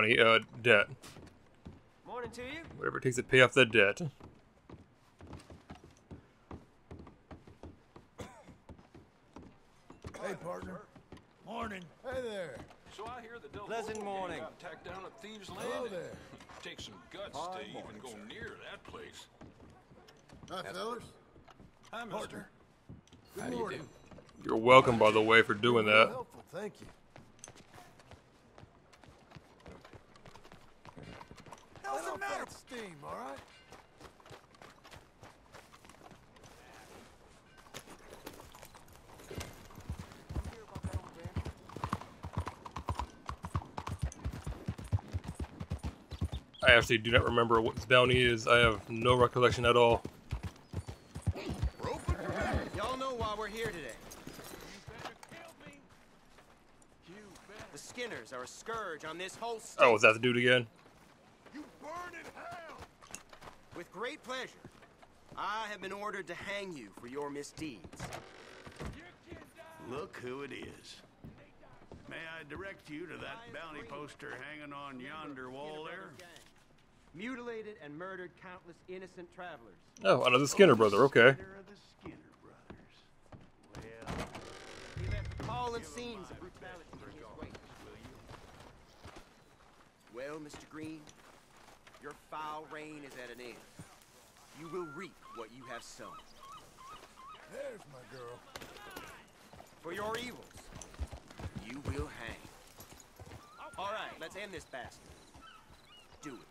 money, uh, debt. Morning to you. Whatever it takes to pay off the debt. Hey, partner. Morning. Hey there. So I hear the Del Pleasant Boca morning. got tacked down at Thieves' Hello there. Takes some guts Hi, to even go sir. near that place. Hi, fellas. Hi, mister. Partner. Good How do you morning. do? You're welcome, by the way, for doing that. Helpful, thank you. How's the matter? Steam, all right? I actually do not remember what this bounty is. I have no recollection at all. Y'all know why we're here today. The Skinners are a scourge on this whole state. Oh, is that the dude again? You burn in hell! With great pleasure, I have been ordered to hang you for your misdeeds. Look who it is. May I direct you to that bounty poster hanging on yonder wall there? Mutilated and murdered countless innocent travelers. Oh, another Skinner brother. Okay. Of the Skinner brothers. Well, He left appalling scenes of brutality in his wake. Well, Mr. Green, your foul reign is at an end. You will reap what you have sown. There's my girl. For your evils, you will hang. All right, let's end this bastard. Do it.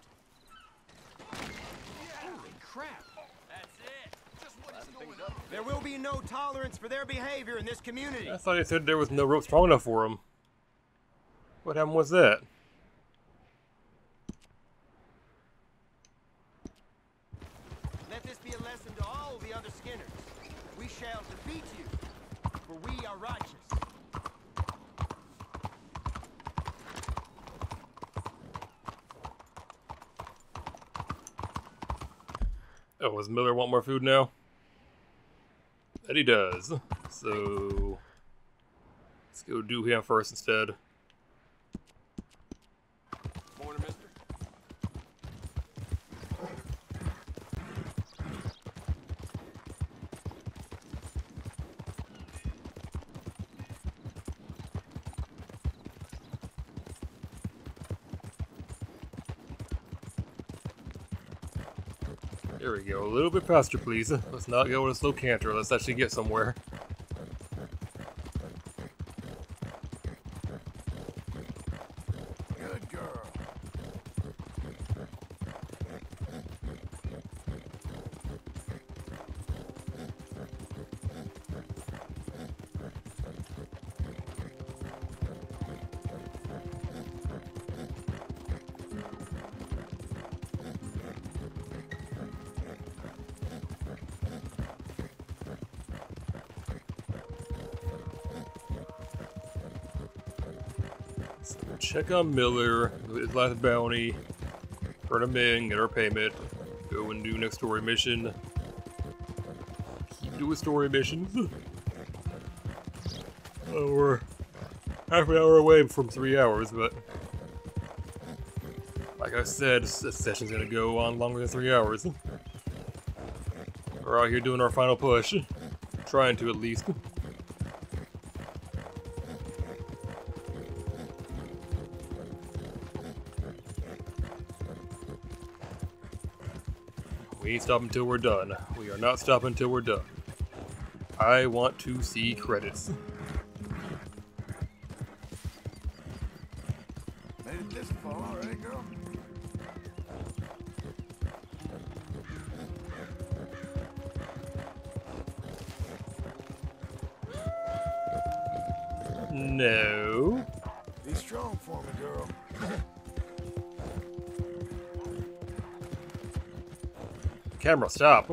Holy crap! That's it. Just what's going on? There will be no tolerance for their behavior in this community. I thought he said there was no rope strong enough for him. What happened was that? Let this be a lesson to all the other Skinners. We defeat you, for we are righteous. Oh, does Miller want more food now? That he does. So let's go do him first instead. Morning, mister. There we go. A little bit faster, please. Let's not go with a slow canter. Let's actually get somewhere. Check on Miller, his last bounty, turn him in, get our payment, go and do next story mission. Keep doing story missions. Oh, we're half an hour away from three hours, but like I said, this session's gonna go on longer than three hours. We're out here doing our final push, trying to at least. Stopping until we're done. We are not stopping until we're done. I want to see credits. Camera, stop.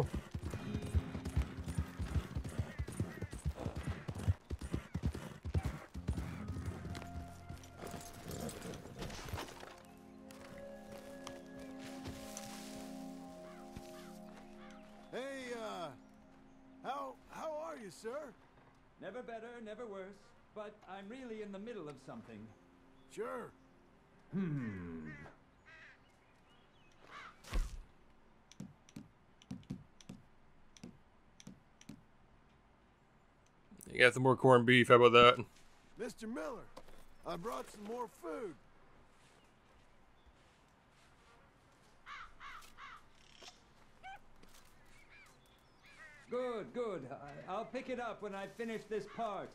Hey, uh, how how are you, sir? Never better, never worse. But I'm really in the middle of something. Sure. Hmm. You got some more corned beef. How about that? Mr. Miller, I brought some more food. Good, good. I, I'll pick it up when I finish this part.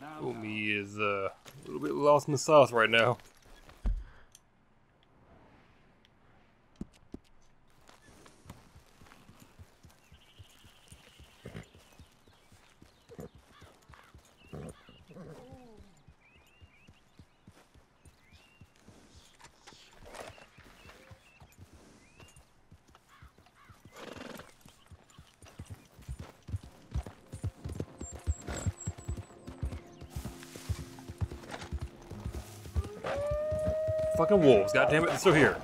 Now, now. Omi is uh, a little bit lost in the sauce right now. Fucking wolves, God damn it, they're still here.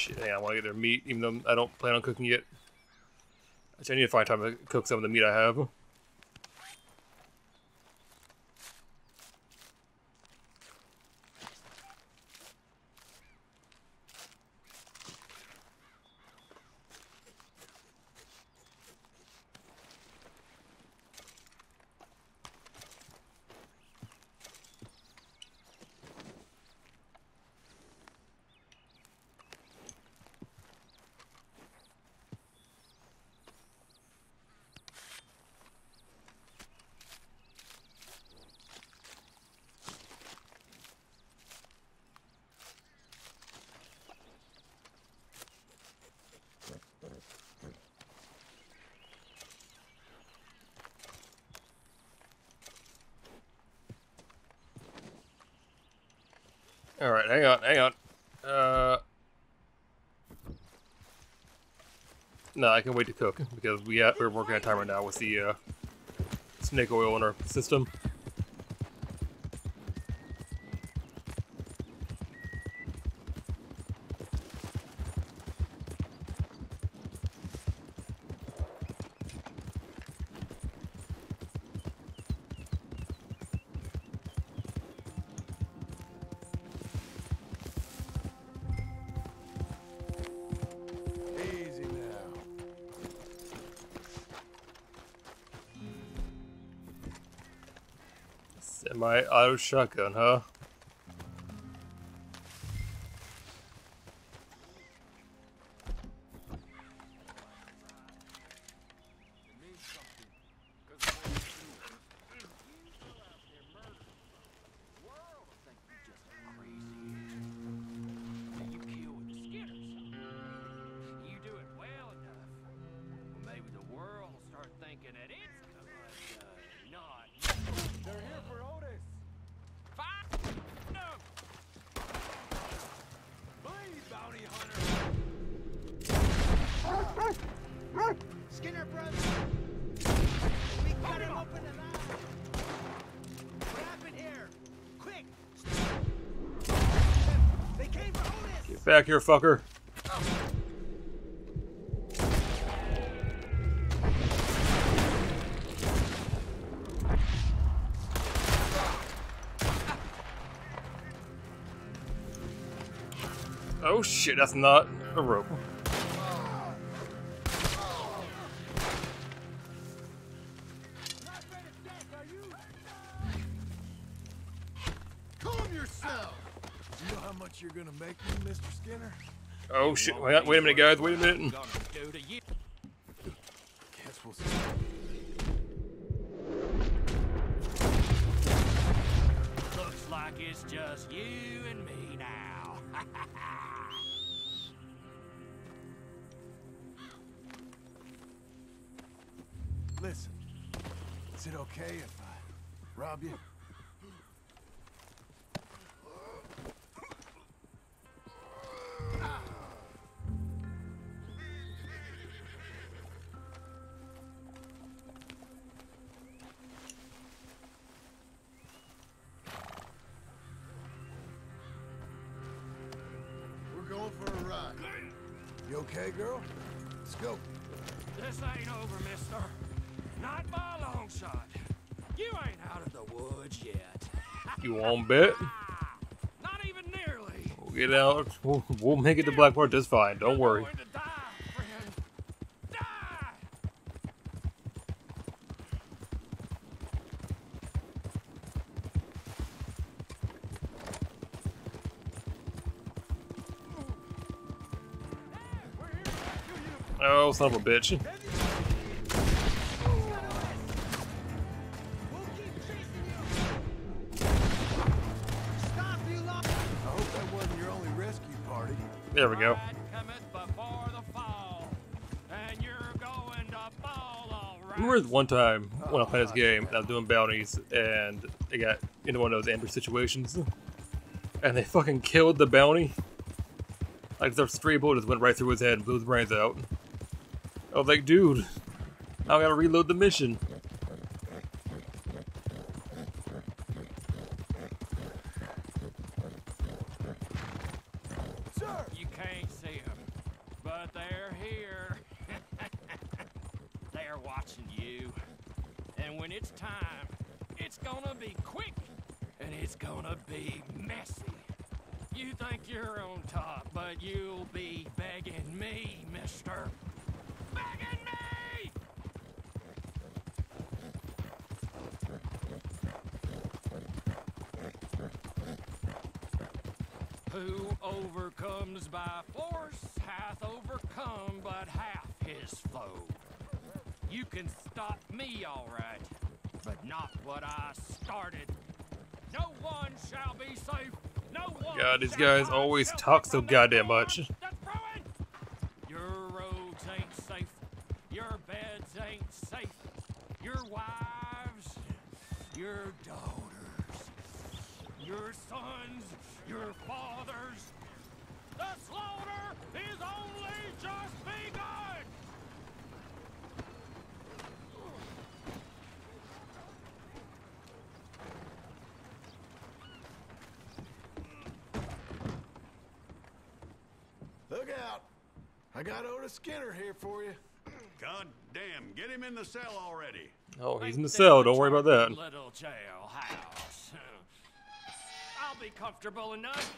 Shit, I want to get their meat, even though I don't plan on cooking it. I need to find time to cook some of the meat I have. Alright, hang on, hang on. Uh. No, I can wait to cook because we we're working on time right now with the uh, snake oil in our system. Semi-auto shotgun, huh? Back here, fucker. Oh shit, that's not a rope. Oh shit, wait, wait a minute guys, wait a minute. Okay, girl? Let's go. This ain't over, mister. Not by a long shot. You ain't out of the woods yet. You won't bet. Not even nearly. We'll get out. We'll, we'll make it to Blackport just fine. Don't worry. Son of a bitch. There we go. Remember one time when I played this game I was doing bounties and I got into one of those amber situations and they fucking killed the bounty? Like their stray bullet just went right through his head and blew his brains out. I was like, dude, now I gotta reload the mission. Sir! You can't see them, but they're here. they're watching you. And when it's time, it's gonna be quick and it's gonna be messy. You think you're on top, but you'll be begging me, mister. Begging me! Who overcomes by force hath overcome but half his foe. You can stop me, all right, but not what I started. No one shall be safe. No oh one. God, these guys always talk so goddamn much. Your roads ain't safe. Your beds ain't safe. Your wives, your daughters, your sons, your fathers. The slaughter is only just begun. Look out! I got Otis Skinner here for you. God damn, get him in the cell already. Oh, he's in the cell. Don't worry about that. Little jailhouse. I'll be comfortable enough.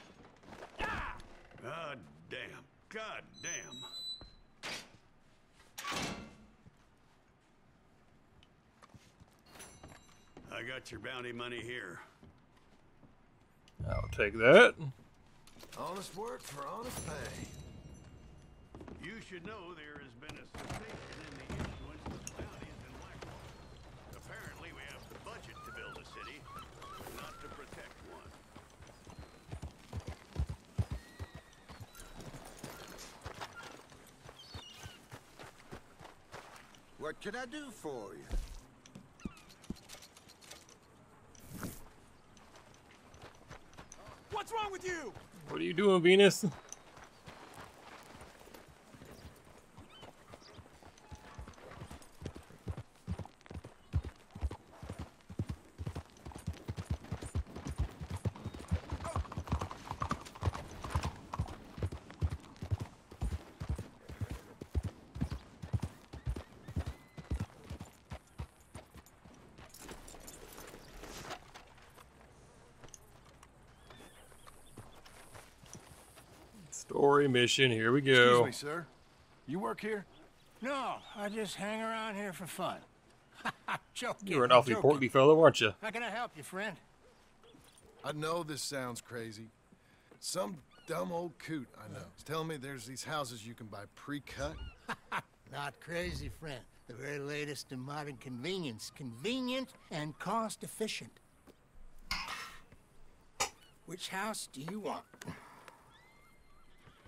Ah! God damn. God damn. I got your bounty money here. I'll take that. Honest work for honest pay. You should know there has been a cessation in the issuance of bounties in Blackwater. Apparently, we have the budget to build a city, not to protect one. What can I do for you? What's wrong with you? What are you doing, Venus? Story mission. Here we go. Excuse me, sir. You work here? No, I just hang around here for fun. joking. You're an awfully joking. portly fellow, aren't you? How can I help you, friend? I know this sounds crazy. Some dumb old coot I know is telling me there's these houses you can buy pre-cut. Not crazy, friend. The very latest in modern convenience. Convenient and cost efficient. Which house do you want?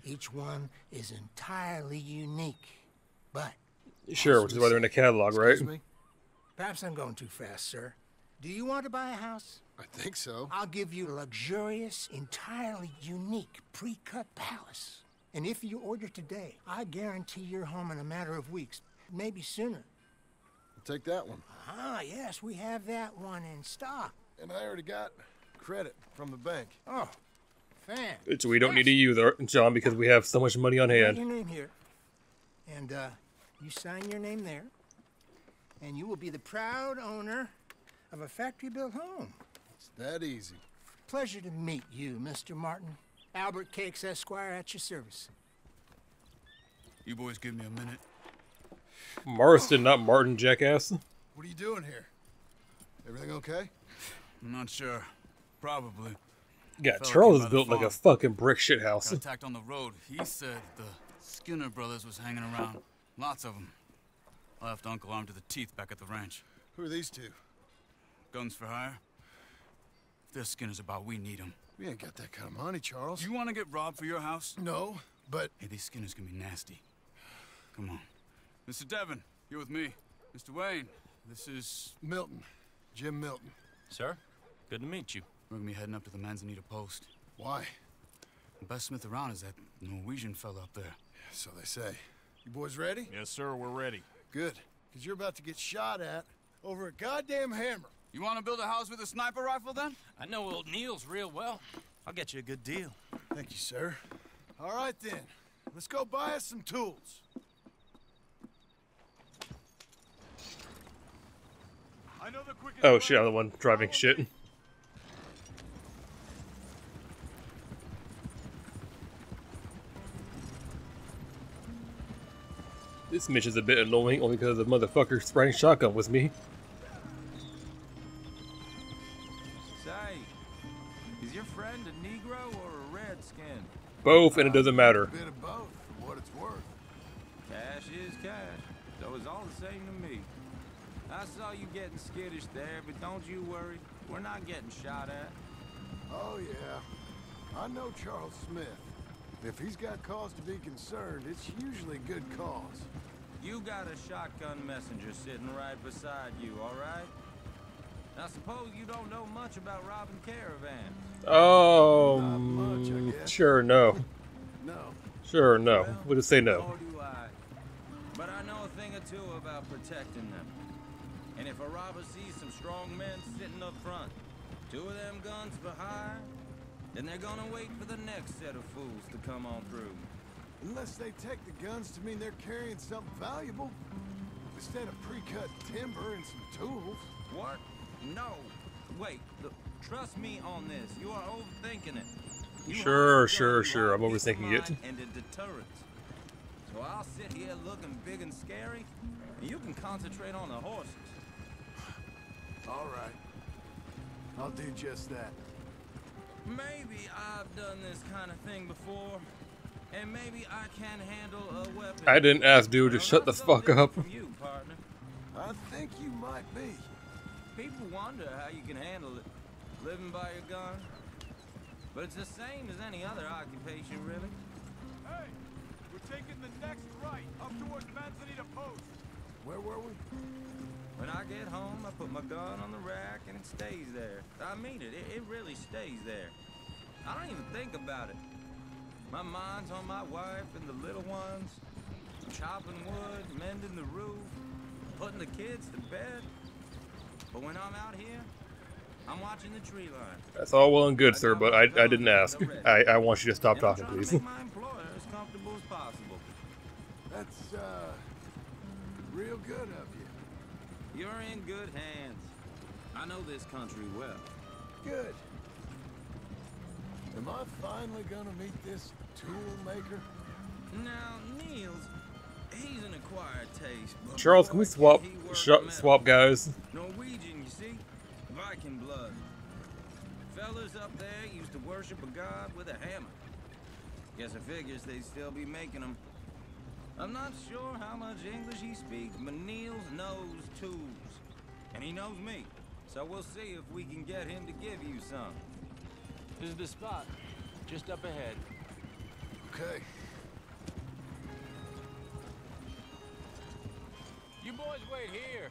Each one is entirely unique, but Sure, which is why they're in the catalog, right? Excuse me? Perhaps I'm going too fast, sir. Do you want to buy a house? I think so. I'll give you a luxurious, entirely unique pre-cut palace. And if you order today, I guarantee you're home in a matter of weeks, maybe sooner. I'll take that one. Ah, yes, we have that one in stock. And I already got credit from the bank. Oh, fan. Which we don't need to use, our- John, because we have so much money on hand. your name here. And, uh, you sign your name there. And you will be the proud owner of a factory-built home. It's that easy. Pleasure to meet you, Mr. Martin. Albert Cakes Esquire at your service. You boys give me a minute. Marston, not Martin, jackass. What are you doing here? Everything okay? I'm not sure. Probably. Yeah, Charles is built like a fucking brick shit house. Got attacked on the road. He said the Skinner brothers was hanging around. Lots of them. I left Uncle armed to the teeth back at the ranch. Who are these two? Guns for hire. If they're Skinner's about, we need them. We ain't got that kind of money, Charles. You want to get robbed for your house? No, but Hey, these Skinners can be nasty. Come on. Mr. Devon, you're with me. Mr. Wayne, this is... Milton. Jim Milton. Sir, good to meet you. We're gonna be heading up to the Manzanita Post. Why? The best smith around is that Norwegian fella up there. Yeah, So they say. You boys ready? Yes, sir, we're ready. Good. Because you're about to get shot at over a goddamn hammer. You want to build a house with a sniper rifle then? I know old Neil's real well. I'll get you a good deal. Thank you, sir. All right, then. Let's go buy us some tools. I know the quickest Oh shit, I'm the one driving shit. This mission's a bit annoying only because the motherfucker sprang shotgun with me. Say, is your friend a Negro or a Redskin? Both, and it doesn't matter. A bit of both, for what it's worth. Cash is cash, so it's all the same to me. I saw you getting skittish there, but don't you worry. We're not getting shot at. Oh, yeah. I know Charles Smith. If he's got cause to be concerned, it's usually good cause. You got a shotgun messenger sitting right beside you, all right? I suppose you don't know much about robbing caravans. Oh, much, sure, no. No. Sure, no. Well, We'll just say no. I. But I know a thing or two about protecting them. And if a robber sees some strong men sitting up front, two of them guns hire, then they're gonna wait for the next set of fools to come on through. Unless they take the guns to mean they're carrying something valuable. Instead of pre-cut timber and some tools. What? No. Wait, look, trust me on this. You are overthinking it. You Sure, sure, sure, I'm want peace of overthinking it. And a deterrent. So I'll sit here looking big and scary, and you can concentrate on the horses. All right. I'll do just that. Maybe I've done this kind of thing before, and maybe I can handle a weapon. I didn't ask dude to shut the fuck up. From you, partner. I think you might be. People wonder how you can handle it, living by your gun. But it's the same as any other occupation, really. Hey, we're taking the next right up towards Manzanita Post. Where were we? When I get home, I put my gun on the rack and it stays there. I mean it, it, it really stays there. I don't even think about it. My mind's on my wife and the little ones, chopping wood, mending the roof, putting the kids to bed. But when I'm out here, I'm watching the tree line. That's all well and good, sir, but I, I didn't ask. I, I want you to stop and talking, please. to make my employer as comfortable as possible. That's, uh, real good of you. You're in good hands. I know this country well. Good. Am I finally gonna meet this tool maker? Now, Niels, he's an acquired taste. but Charles, can we swap sh- swap guys? Norwegian, you see? Viking blood. Fellas up there used to worship a god with a hammer. Guess I figures they'd still be making them. I'm not sure how much English he speaks, but Niels knows tools. And he knows me. So we'll see if we can get him to give you some. This is the spot, just up ahead. Okay. You boys wait here.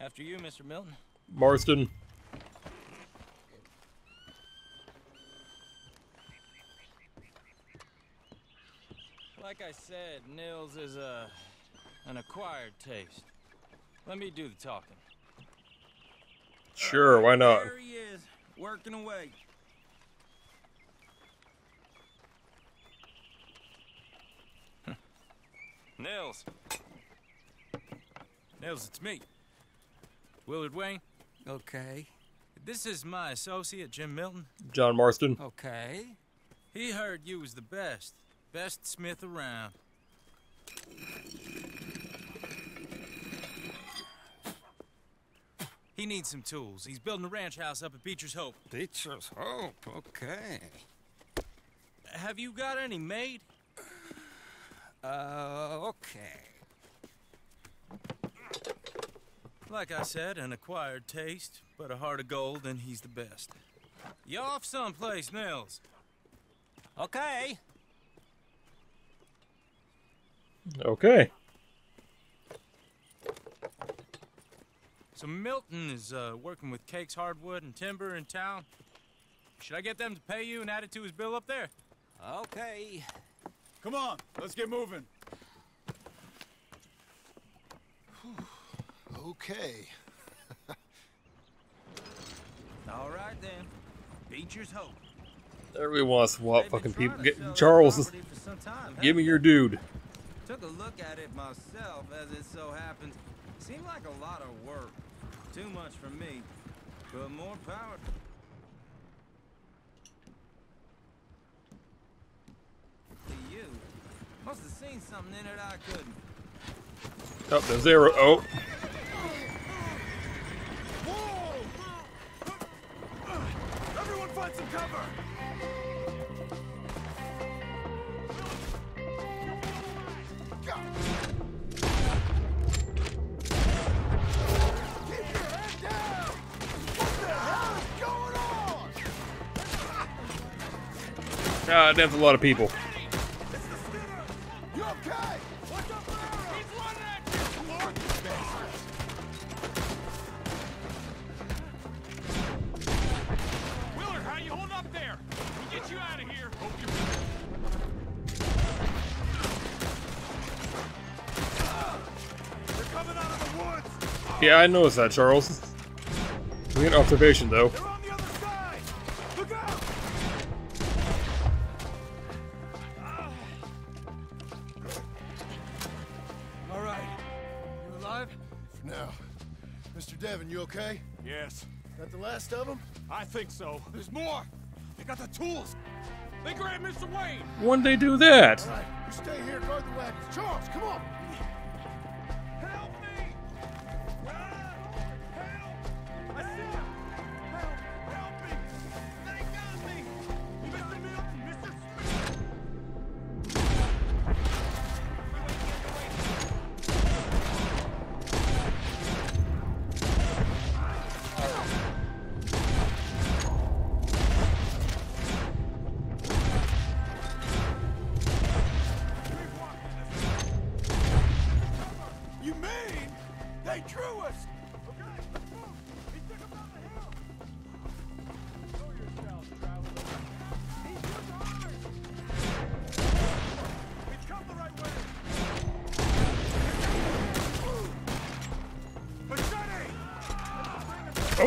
After you, Mr. Milton. Marston. Like I said, Nils is a an acquired taste. Let me do the talking. Sure, why not? There he is, working away. Nils. Nils, it's me. Willard Wayne. Okay. This is my associate, Jim Milton. John Marston. Okay. He heard you was the best. Best smith around. He needs some tools. He's building a ranch house up at Beecher's Hope. Beecher's Hope. Okay. Have you got any made? Uh, okay. Like I said, an acquired taste, but a heart of gold, and he's the best. You off someplace, Nils? Okay. Okay. So Milton is uh, working with Cakes Hardwood and Timber in town. Should I get them to pay you and add it to his bill up there? Okay. Come on, let's get moving. Okay. All right then. Beecher's Hope. Everybody wants to swap fucking people. Get, Charles, some time, give me your dude. Took a look at it myself, as it so happens. Seemed like a lot of work. Too much for me, but more power. To you. Must have seen something in it I couldn't. Oh, there's zero. Oh, Everyone find some cover! Keep your head down! What the hell is going on? ah, that's a lot of people. Yeah, I noticed that, Charles. We get observation though. I think so. There's more. They got the tools. They grabbed Mr. Wayne. When they do that? All right, you stay here, guard the wagons. Charles, come on!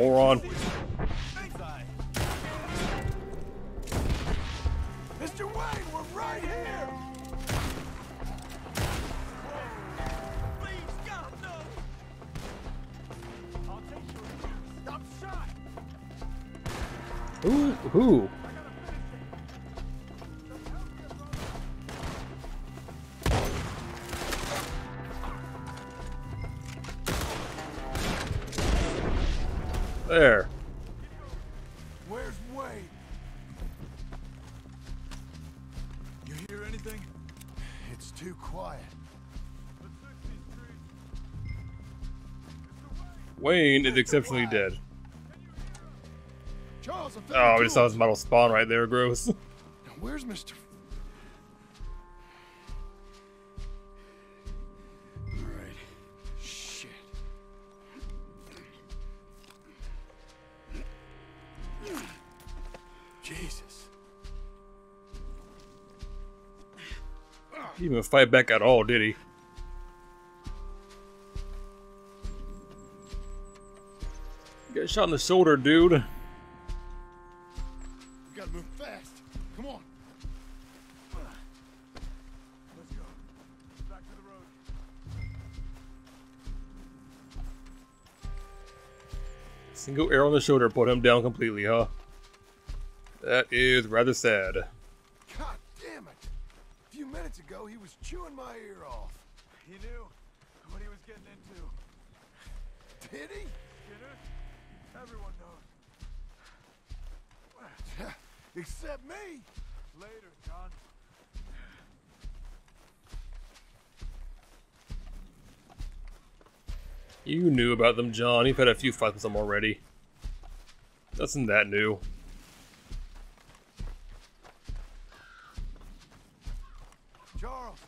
moron. It's too quiet. Wayne is exceptionally dead. Charles, Oh, we just saw his model spawn right there. Gross. Now, Where's Mr. He didn't fight back at all, did he? Got shot in the shoulder, dude. We gotta move fast. Come on. Let's go. Back to the road. Single arrow on the shoulder put him down completely, huh? That is rather sad. Minutes ago, he was chewing my ear off. He knew what he was getting into. Did he? Skinner? Everyone knows. Except me. Later, John. You knew about them, John. You've had a few fights with them already. Nothing that new. Charles,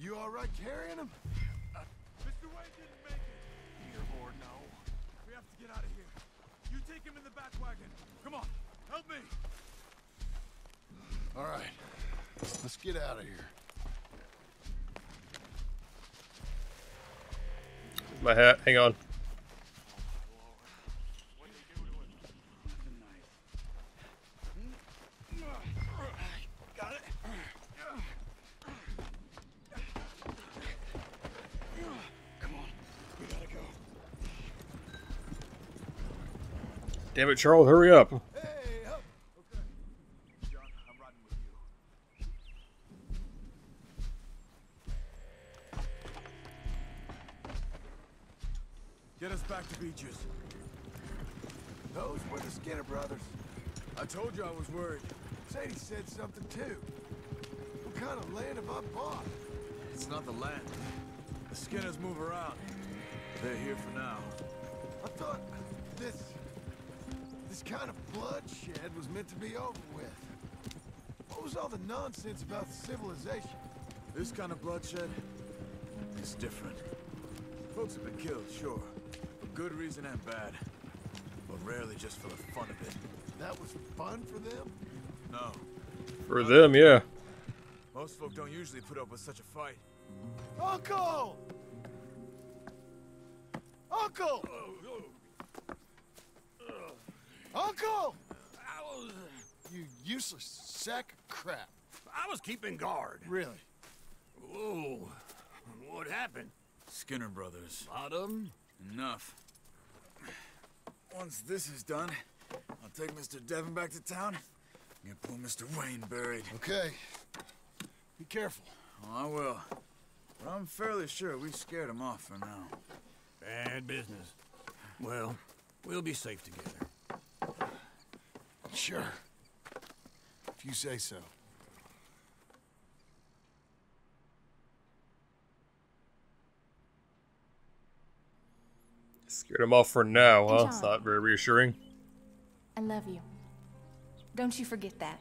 you all right carrying him? Uh, Mr. Wayne didn't make it. Dear Lord, no. We have to get out of here. You take him in the back wagon. Come on, help me. All right. Let's get out of here. My hat. Hang on. Damn it, Charles, hurry up. Hey, up. Okay. John, I'm riding with you. Get us back to Beecher's. Those were the Skinner brothers. I told you I was worried. Sadie said something too. What kind of land have I bought? It's not the land. The Skinners move around. They're here for meant to be over with. What was all the nonsense about civilization? This kind of bloodshed is different. Folks have been killed, sure. For good reason and bad. But rarely just for the fun of it. That was fun for them? No. For them, yeah. Most folk don't usually put up with such a fight. Uncle! Uncle! Oh, oh. Uncle! You useless sack of crap. I was keeping guard. Really? Whoa. What happened? Skinner brothers. Lot of 'em? Enough. Once this is done, I'll take Mr. Devon back to town and get poor Mr. Wayne buried. Okay. Be careful. Oh, I will. But I'm fairly sure we scared him off for now. Bad business. Well, we'll be safe together. Sure. If you say so. Scared him off for now, huh? It's not very reassuring. I love you. Don't you forget that.